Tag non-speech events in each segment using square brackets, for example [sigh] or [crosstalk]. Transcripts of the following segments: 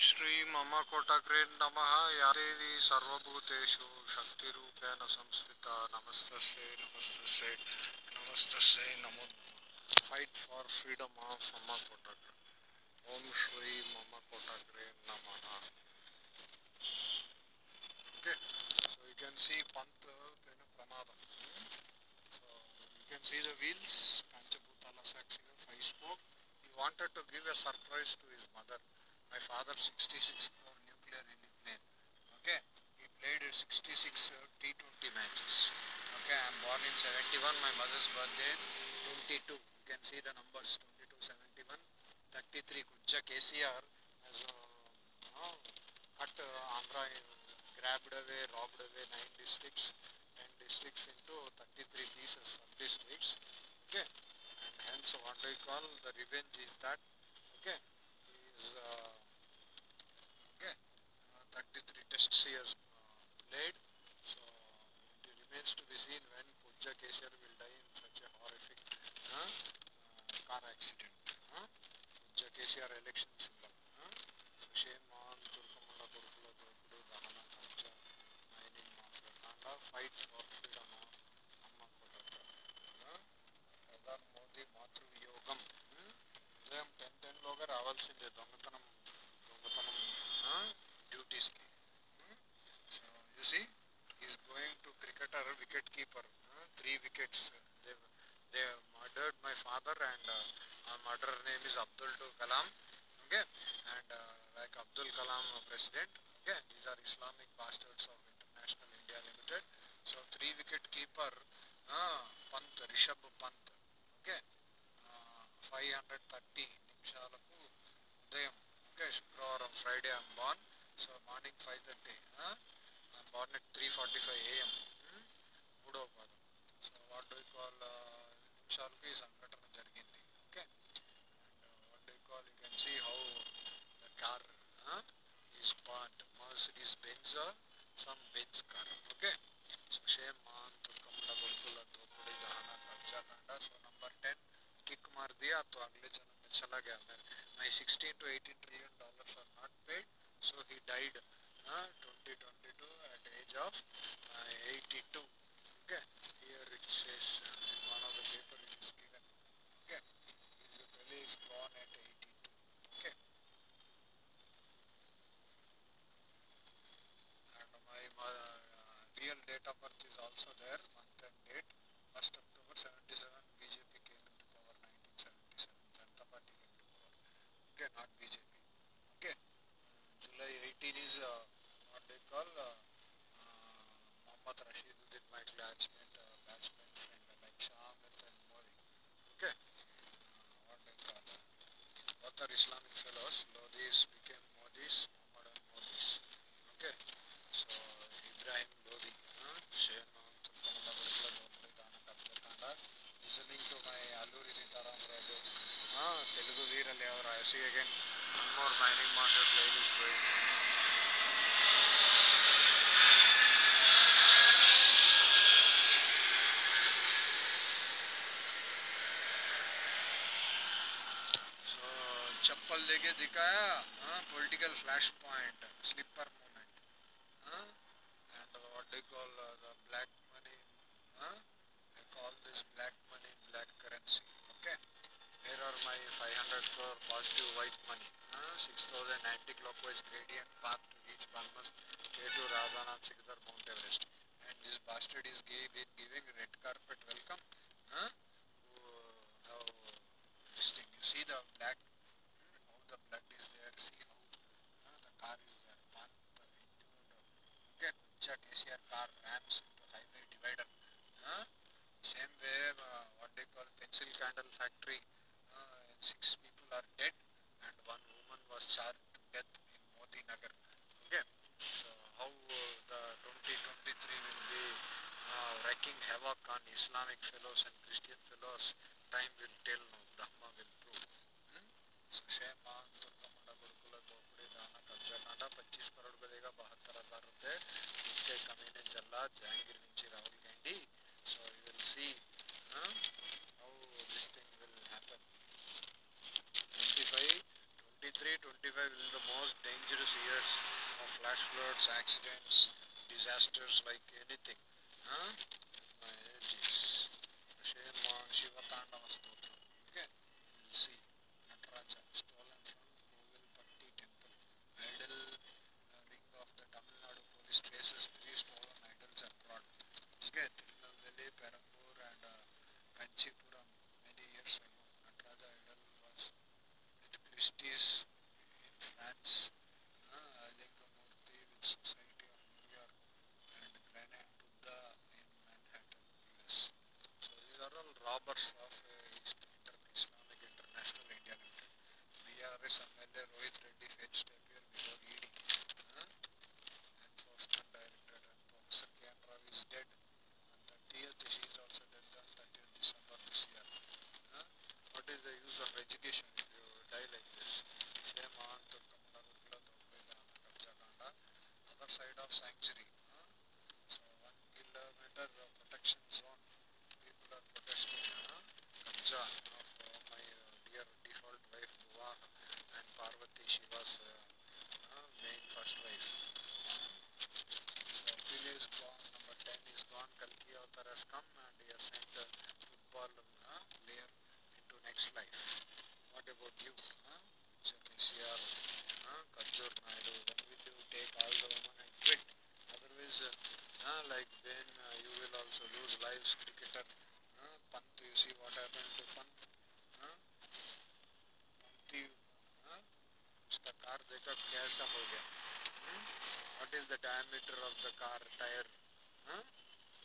श्री मम कोटग्रेन नम। या देवी सर्वूतेषु शक्ति संस्थित। नमस्त नमस्त नमस्त नम फाइट फॉर फ्रीडम ऑफ़ मम कोटग्रे ओम श्री मम कोटग्रेन नम। ओके सी पंत प्रमाद। Five spoke you wanted to give a surprise to his My father 66 crore nuclear in plane. Okay, he played 66 uh, T20 matches. Okay, I'm born in 71. My mother's birthday 22. You can see the numbers 22, 71, 33. Kujja KCR has uh, you know, cut uh, Andhra, uh, grabbed away, robbed away nine districts, 10 districts into 33 pieces, sub districts. Okay, and hence what I call the revenge is that okay is uh, okay uh, 33 tests he has uh, played so it remains to be seen when Pooja Kesar will die in such a horrific uh, uh, car accident uh, Pujja Kesar election symbol uh, so shame on Turkamala Turkula Turkudu Dahana Kancha mining mafia Kanda fight for టెన్లోగా రావాల్సిందే దొంగతనం దొంగతనం డ్యూటీస్కి so you see is going to cricketer wicket keeper three wickets they they murdered my father and a murder name is Abdul to Kalam okay and like Abdul Kalam president okay these are Islamic bastards of international India limited so three wicket keeper Pant Rishabh Pant okay five hundred thirty day I'm okay, Shukrawar on Friday I'm born. So morning 5.30. Huh? I'm born at 3.45 a.m. Hmm? Budopada. So what do you call uh, Shalki Sangatana Jargindi. Okay. And uh, what do you call, you can see how the car huh, is burned. Mercedes Benz or some Benz car. Okay. So shame man, Turkamla, Gulkula, Topudi, Dahana, Kabja, Kanda. So number 10, kick मार दिया तो अगले जन्म चला गया मैं my 16 to 18 trillion dollars are not paid so he died uh, 2022 at age of uh, 82 okay here it says uh, in one of the paper it is given okay his belly is gone at 82 okay and my uh, real date of birth is also there month and date 1st october 77 18 is uh, what they call uh, uh, Muhammad Rashiduddin my classmate uh, batchmate friend uh, like Shamit and Modi okay. Uh, what they call uh, both are Islamic fellows? Lodis became Modis Muhammad and Modis. Okay. So Ibrahim Lodi uh, Shane listening to my Alluri Sitaram Raju uh, Telugu Veera Levara I see again. One more mining master plane is going चप्पल लेके दिखाया political flash point sleeper movement and what they call uh, the black money huh? they call this black money black currency okay here are my 500 crore positive white money uh, 6000 anti-clockwise gradient path to reach Balmas K2 Radhanath Sikdar Mount Everest and this bastard is gi- been giving red carpet welcome huh? to uh, how this thing you see the black hmm, how the blood is there see how uh, the car is there one the injured okay Kucha KCR car rams into highway divider huh? same way uh, what they call pencil candle factory uh, six people are dead. And one woman was charged to death in Modi Nagar. Okay so how uh, the 2023 will be uh, wreaking havoc on Islamic fellows and Christian fellows time will tell no Brahma will prove hmm? तुर्कमुंडा गुरुकुला दोपड़ी दाना कब्जा 25 करोड़ को बहत्तर हज़ार रुपए इतने कमीने जल्ला Jahangir Vinci Rahul Gandhi you will see huh, how this thing will happen 25 23, 25 will the most dangerous years of flash floods, accidents, disasters like anything. come and he has sent a football uh, player into next life. What about you? Huh? So KCR, uh, Karjur Naidu, when will you take all the women and quit? Otherwise, uh, uh, like when uh, you will also lose lives, cricketer. Uh, Pant, you see what happened to Pant? Uh, Panti, uh, उसका car देखा कैसा हो गया hmm? what is the diameter of the car tire huh?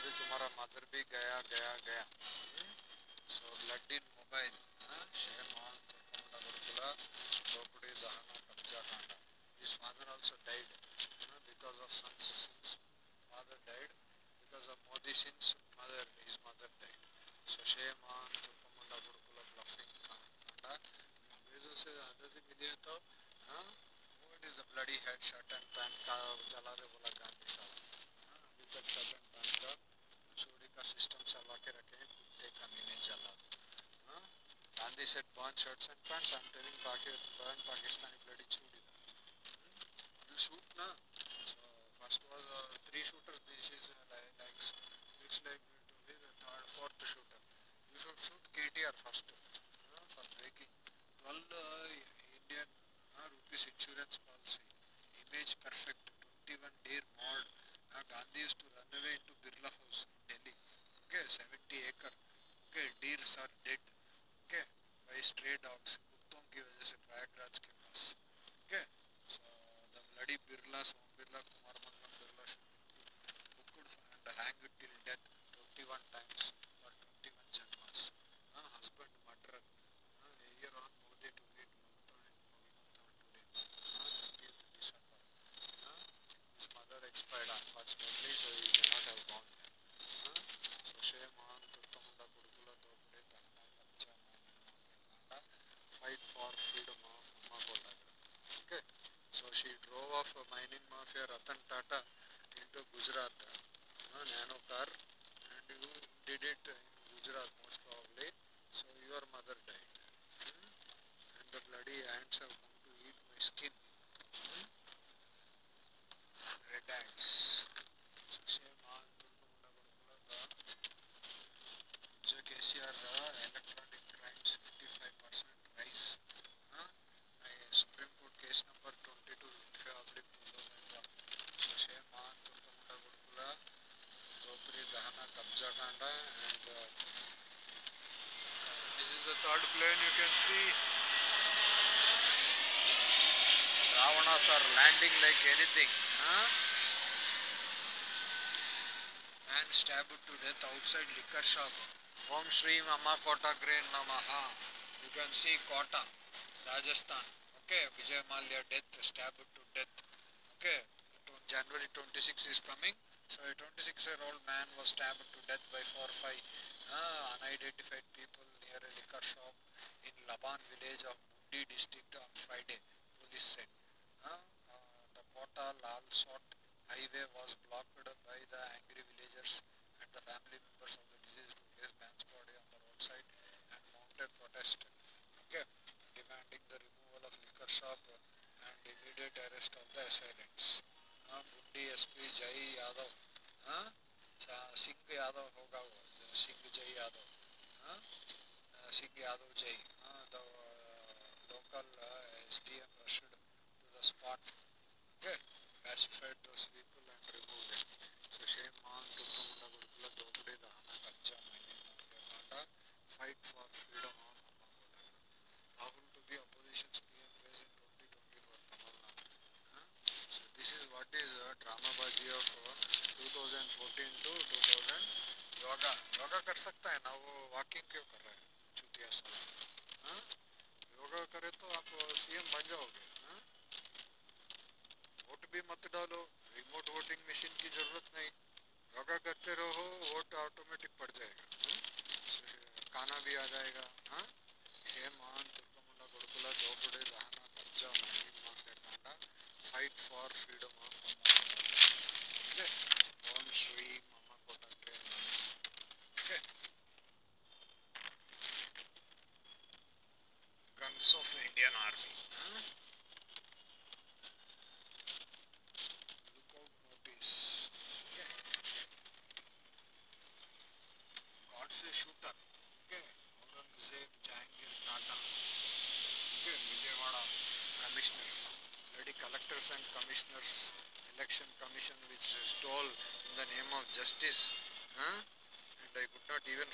अरे तुम्हारा mother भी गया गया गया। सो लड्डी मोबाइल हाँ, शेर मोहन तुर्कमंडला चौपड़ी दहना कब्जा Kanda is father also died because of son since father died because of Modi since mother is mother died so शेर मोहन तुर्कमंडला गुरुकुला ब्लफिंग कांडा अंग्रेज़ों से आदत मिली है तो हाँ what is the bloody head shirt and pant का, चला रहे बोला गांधी साहब। हाँ, अभी तक शर्ट एंड पैंट का का सिस्टम चला के रखे हैं हाँ Gandhi pants I'm telling Paki, burn Pakistani bloody chudi you shoot na so first was uh, three shooters this is uh, like, like looks like to be the third fourth shooter you should shoot KTR first uh, for breaking 12 uh, Indian uh, rupees insurance policy image perfect 21 deer mod uh, Gandhi used to run away into Birla house seventy एकड़ के deals are dead के by stray dogs कुत्तों की वजह से प्रयागराज के पास के the bloody Birla Som Birla Kumar Mangalam Birla booked and hang till death 21 times or 21 janmas uh, husband murderer uh, year on Modi to read Mamata and Mamata today uh, 30th December uh, his mother expired unfortunately for freedom of Kotagra okay so she drove off a mining mafia Ratan Tata into Gujarat uh, nano car and you did it in Gujarat most probably so your mother died hmm? and the bloody ants have come to eat my skin hmm? red ants so shame on Turkamunda Gurukula the KCR uh, electronic crimes 55% rise huh? my Supreme Court case number 22 oblique 2001 so shame on Turkamunda Gurukula Dahana Kabja Kanda and uh, this is the third plane you can see Ravanas are landing like anything huh? man stabbed to death outside liquor shop Om Shri Mama Kota Grain Namaha you can see Kota Rajasthan okay Vijay Mallya death stabbed to death. Okay, January 26 is coming. So a 26-year-old man was stabbed to death by four or five uh, unidentified people near a liquor shop in Laban village of Bundi district on Friday, police said. Uh, uh, the Kota Lal Sot highway was blocked by the angry villagers and the family members of the deceased who placed man's body on the roadside and mounted protest. Okay, demanding the removal of liquor shop and immediate arrest of the assailants. हाँ बुड्डी SP जय यादव। हाँ सिंह यादव होगा वो सिंह जय यादव। हाँ सिंह यादव जय। हाँ तो local S D M rushed spot okay classified the people and remove yoga कर सकता है ना, वो वॉकिंग क्यों कर रहा है? चुतिया साला हाँ? योगा करे तो आप सीएम बन जाओगे। हाँ? वोट भी मत डालो। रिमोट वोटिंग मशीन की ज़रूरत नहीं। योगा करते रहो वोट ऑटोमेटिक पड़ जाएगा। हाँ? खाना भी आ जाएगा। हाँ? सेम आन तिरुपमुला गुड़कुला जोपड़े रहना, कब्जा, नहीं मांगे Kanda. Fight for freedom of Om Shri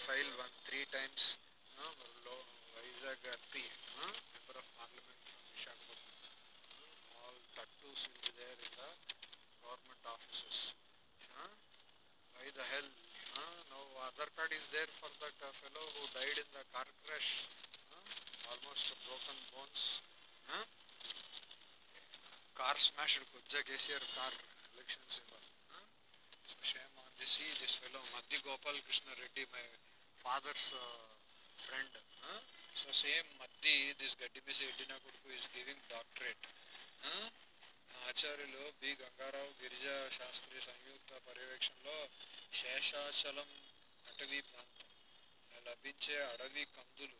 file one three times? Lo- Vizag MP huh? member of parliament from Vishakhapatnam huh? all tattoos will be there in the government offices huh? why the hell no Aadhaar card is there for that uh, fellow who died in the car crash huh? almost broken bones huh? car smashed Kujja KCR car election symbol. Huh? So shame on this. See this fellow Madhi Gopal Krishna Reddy, my father's friend so same Maddi this గడ్డి this Gaddimesi కొడుకు Kuduku giving doctorate ఆచార్యులు B. Gangarao Girija Shastri సంయుక్త పర్యవేక్షణలో శేషాచలం అటవీ ప్రాంతం. లభించే అడవి కందులు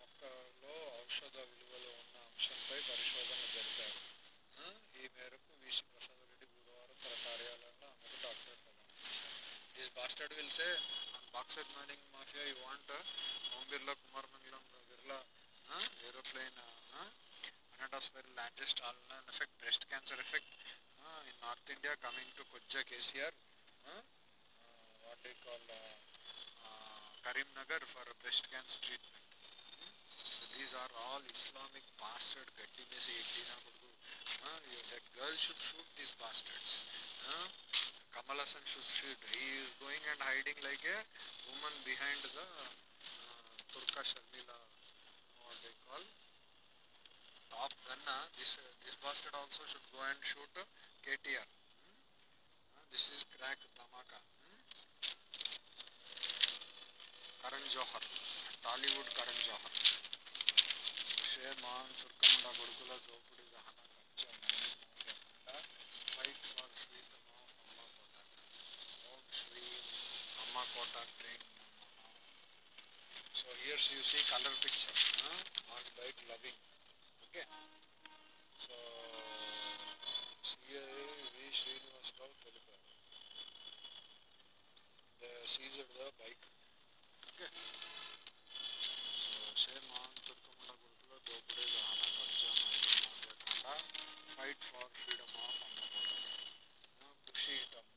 మొక్కలో ఔషధ విలువలు ఉన్న అంశంపై పరిశోధన జరిపారు. ఈ మేరకు విసి ప్రసాద్ రెడ్డి బుధవారం తన కార్యాలయంలో ఆమెకు డాక్టరేట్ ప్రదానం చేశారు this bastard will say Bauxite mining mafia you want Om Birla Kumar Mangalam Birla aeroplane anatosphere largest ulnar effect breast cancer effect uh, in north india coming to kojja kcr uh, uh, what they call uh, uh, karimnagar for breast cancer treatment so these are all Islamic bastard Gatti Mesi Eddina Kudu. Uh, you- that girl should shoot these bastards. Uh, Kamal Hassan should shoot. He is going and hiding like a woman behind the uh, Turka Sharmila, what they call top gunna. This uh, this bastard also should go and shoot uh, KTR. Hmm? Uh, this is crack Dhamaka. Hmm? Karan Johar, Tollywood Karan Johar. Share man, Turkamunda Gurukula Jopur. So here you see color picture huh? on bike loving. Okay. So CA V Srinivas Rao The seized the bike. Okay. So same on Turkumala Gurukula Dopade Rahana Kabja Mahina Fight for freedom of Annapurna. Push it up.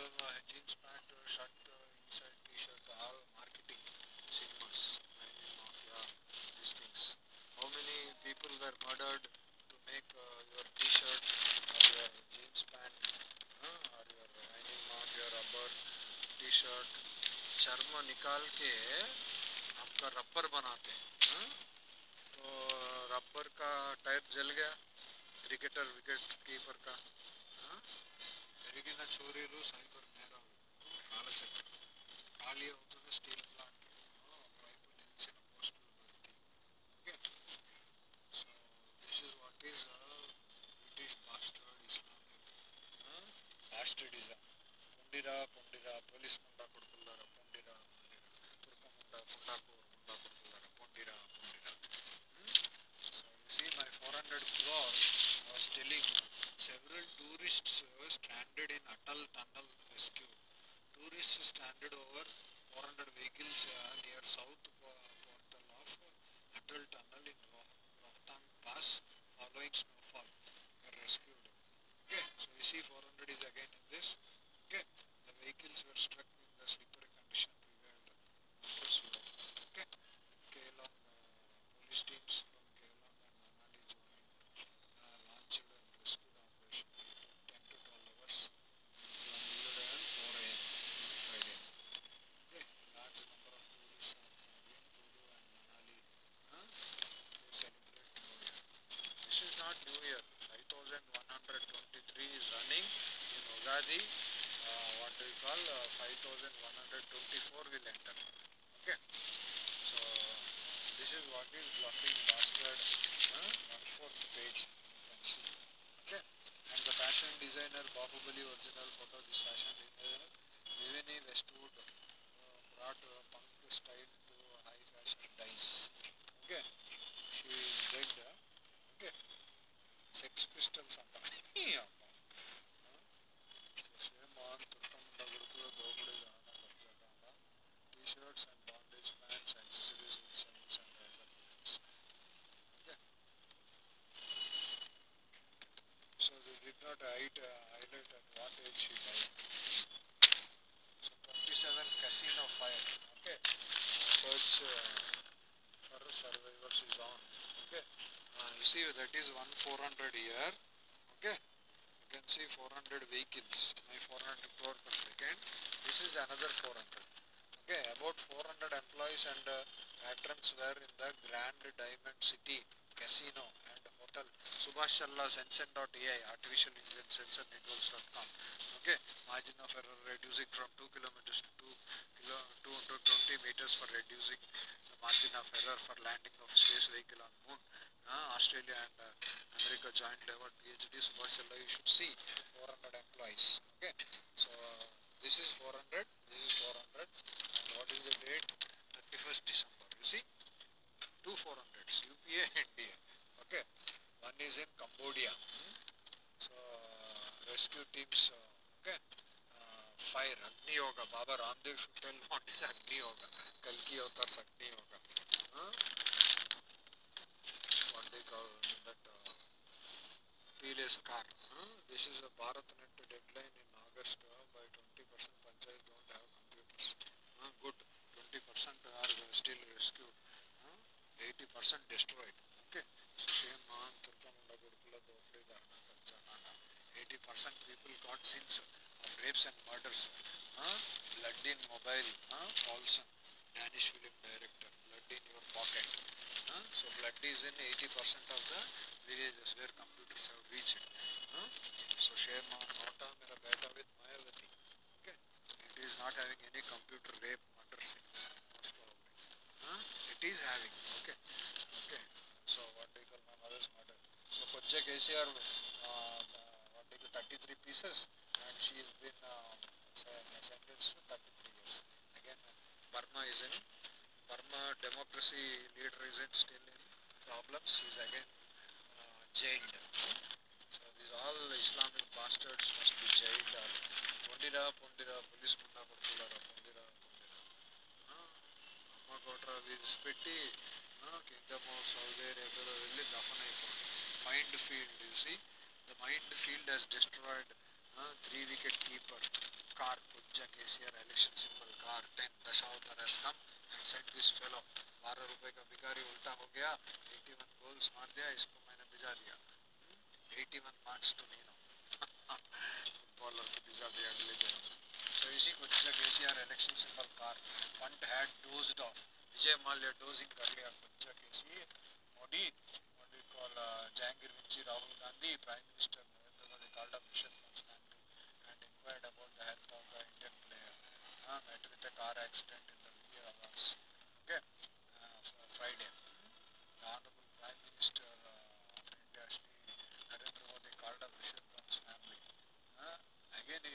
मतलब jeans pant shirt inside T shirt are marketing symbols mainly mafia these things how many people were murdered to make uh, your t-shirt or your jeans pant uh, or your any mafia rubber t-shirt चर्म निकाल के आपका rubber बनाते हैं हा? तो rubber का type जल गया क्रिकेटर विकेट कीपर का పెరిగిన చోరీలు సైబర్ నేరాలు కాలచక్రం ఖాళీ అవుతున్న స్టీల్ ప్లాంట్ ఒకవైపు నిలిచిన పోస్టులు భర్తీ okay so this is what is British bastard Islamic bastardism పొండిరా పొండిరా police Munda కొడుకుల్లారా పొండిరా పొండిరా తుర్క Munda పుండాకూర్ Munda కొడుకుల్లారా పొండిరా పొండిరా So you see my 400 crore I was telling several tourists uh, stranded in Atal tunnel rescue. Tourists stranded over 400 vehicles uh, near south po- portal of Atal tunnel in Roh- Rohtang Pass following snowfall were rescued. Okay, so you see 400 is again in this. Okay, the vehicles were struck in the slippery condition prevailed after slow. Okay, Keylong uh, police teams from Keylong and Manali joined uh, launched and rescued operation. It took 10 to 12 hours. Concluded at 4 a.m. on Friday. Okay, large number of tourists are traveling Kulu and Manali huh, to celebrate New Year. This is not New Year. 5123 is running in Ugadi. Uh, what do you call? Uh, 5124 will enter. Okay. So this is bluffing bastard. Uh, one fourth page. Okay. And the fashion designer Bahubali original photo. This fashion designer Vivienne Westwood uh, brought uh, punk style to high fashion dice. Okay. She is dead. Okay. Sex pistols అంట [laughs] not hide, uh, highlight at what age she died. So 27 casino fire. Okay. Uh, search uh, for survivors is on. Okay. Uh, you see that is one 400 here. Okay. You can see 400 vehicles. My 400 crore per second. This is another 400. Okay. About 400 employees and uh, patrons were in the Grand Diamond City Casino and. Challa Sensen.ai Artificial Intelligence Sensor Networks.com. Okay. Margin of error reducing from 2 kilometers to 2 kilo, 220 meters for reducing the margin of error for landing of space vehicle on moon. Uh, Australia and uh, America jointly award PhD Subhash Challa. You should see 400 employees. Okay. So this is 400. This is 400. And what is the date? 31st December. You see? Two 400s. UPA India. Okay. One is in Cambodia. So rescue teams. Uh, okay. Uh, fire Agni Yoga. Baba Ramdev should tell what is Agni Yoga. Kalki Avatar's Agni Yoga. Huh? What they call that uh, car. Huh? This is a BharatNet deadline in August uh, by 20% panchayats don't have computers. Good. 20% are still rescued. Uh, 80% destroyed. Okay. Same on Turkamunda Gurukula Dopli Dahana Kabjakanda. 80% people got sins of rapes and murders. Uh, blood in mobile. Uh, Poulsen, Danish film director. Blood in your pocket. Uh, so blood is in 80% of the villages where computers have reached. Uh, so shame on Nota Mera Beta with Mayavati. Okay. It is not having any computer rape murder sins. Most probably. Huh? It is having. Okay So what do you call my mother's murder? So Kojja KCR, uh, what do you call 33 pieces and she has been uh, se- sentenced to 33 years. Again, Burma is in Burma democracy leader is in still in problems. He is again uh, jailed. So these all Islamic bastards must be jailed. Or పొండిరా పొండిరా police Munda కొడుకులారా పొండిరా పొండిరా ఆ, అమ్మ కొట్ర విడిచిపెట్టి Kingdom of Saudi అరేబియాలో వెళ్ళి దఫన్ అయిపోండి mind field చూసి the mind field he's destroyed three wicket keeper car पुज्जा KCR election symbol car ten Dashavatar has come and sent this fellow बारह रुपए का भिखारी उल्टा हो गया 81 गोल्स मार दिया इसको मैंने भिजा दिया 81 मार्क्स तो नहीं फुटबॉलर को भिजा दिया अगले जन्म So you see Kochisa Vijay Mallya dozing ಆಗಲಿ ಆ ಕೊಂಚ ಕೇಸಿ Modi what we call Jahangir ವಿಚಿ Rahul Gandhi prime minister Narendra Modi called up mission personality and enquired about the health of the Indian player met with a car accident in the Vijay awards okay Friday the honourable prime minister of India Shri Narendra Modi called up Rishabh Pant's family again